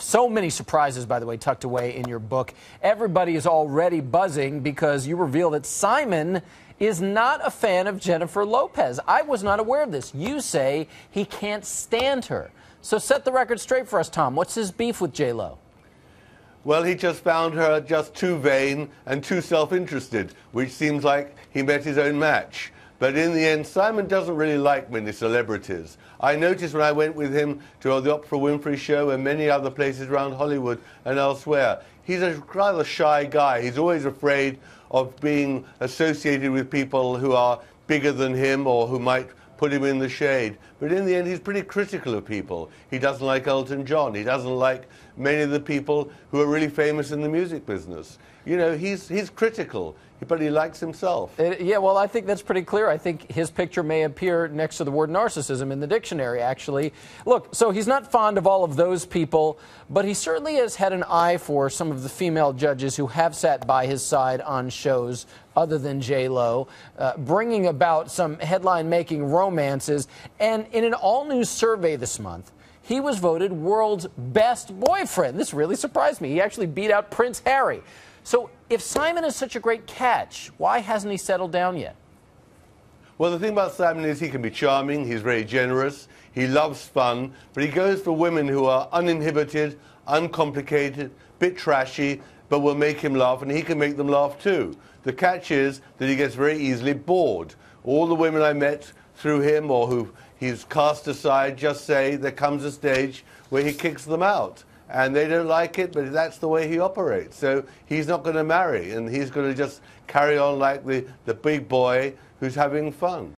So many surprises, by the way, tucked away in your book. Everybody is already buzzing because you reveal that Simon is not a fan of Jennifer Lopez. I was not aware of this. You say he can't stand her. So set the record straight for us, Tom. What's his beef with J Lo? Well, he just found her just too vain and too self-interested, which seems like he met his own match. But in the end, Simon doesn't really like many celebrities. I noticed when I went with him to the Oprah Winfrey Show and many other places around Hollywood and elsewhere, he's a rather shy guy. He's always afraid of being associated with people who are bigger than him or who might put him in the shade. But in the end, he's pretty critical of people. He doesn't like Elton John. He doesn't like many of the people who are really famous in the music business. You know, he's, he's critical, but he likes himself. Yeah, well, I think that's pretty clear. I think his picture may appear next to the word narcissism in the dictionary, actually. Look, so he's not fond of all of those people, but he certainly has had an eye for some of the female judges who have sat by his side on shows other than J Lo, uh, bringing about some headline-making romances. And in an all-new survey this month, he was voted world's best boyfriend. This really surprised me. He actually beat out Prince Harry. So if Simon is such a great catch, why hasn't he settled down yet? Well, the thing about Simon is he can be charming, he's very generous, he loves fun, but he goes for women who are uninhibited, uncomplicated, a bit trashy, but will make him laugh, and he can make them laugh too. The catch is that he gets very easily bored. All the women I met through him or who he's cast aside just say there comes a stage where he kicks them out. And they don't like it, but that's the way he operates. So he's not going to marry, and he's going to just carry on like the, the big boy who's having fun.